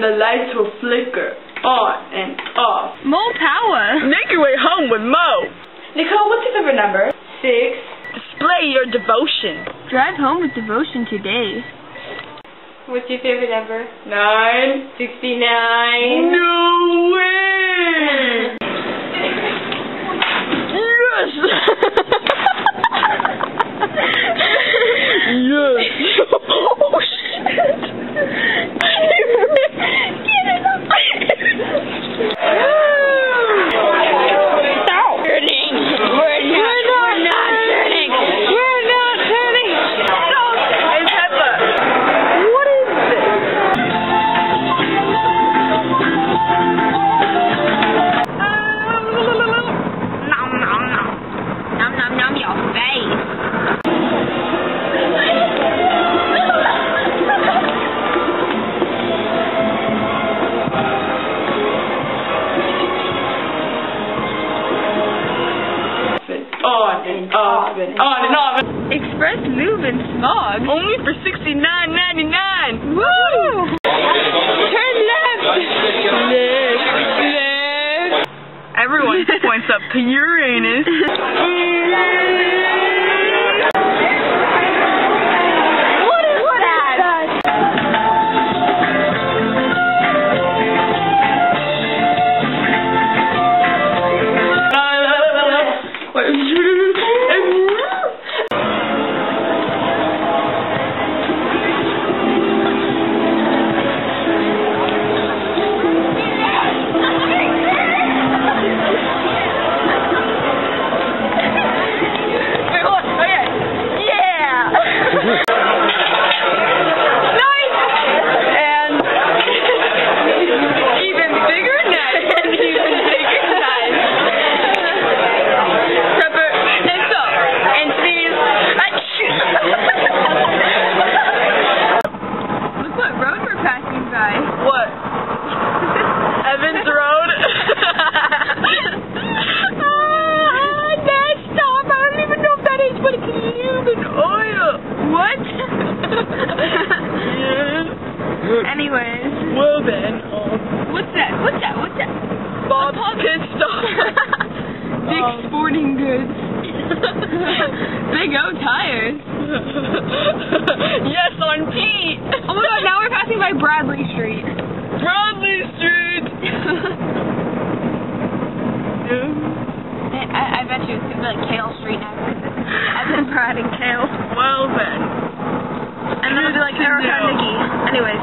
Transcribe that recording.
And the lights will flicker on and off. More power. Make your way home with Mo. Nicole, what's your favorite number? Six. Display your devotion. Drive home with devotion today. What's your favorite number? Nine. Sixty-nine. No way! And on and off. Express lube and smog. Only for sixty nine ninety nine. Woo! Turn left. Left. Left. Everyone points up to Uranus. Dick's Um, Sporting Goods. Big O tires. yes, on Pete. Oh my god, now we're passing by Bradley Street. Bradley Street. I, I bet you it's gonna be like Kale Street now. I've been and Kale. well then. And then it'll be like Erica. Nikki. Anyways,